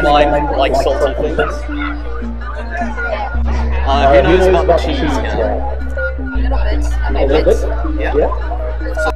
sparkling wine, like salty things. Uh, who knows about the cheese? A little bit. A little bit? Yeah. Yeah.